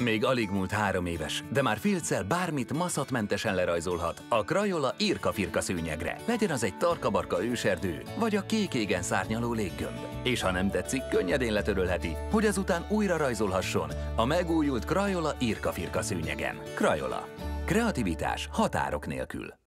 Még alig múlt három éves, de már filccel bármit maszatmentesen lerajzolhat a Crayola írka-firka szőnyegre. Legyen az egy tarkabarka őserdő, vagy a kék égen szárnyaló léggömb. És ha nem tetszik, könnyedén letörölheti, hogy azután újra rajzolhasson a megújult Crayola írka-firka szőnyegen. Crayola. Kreativitás határok nélkül.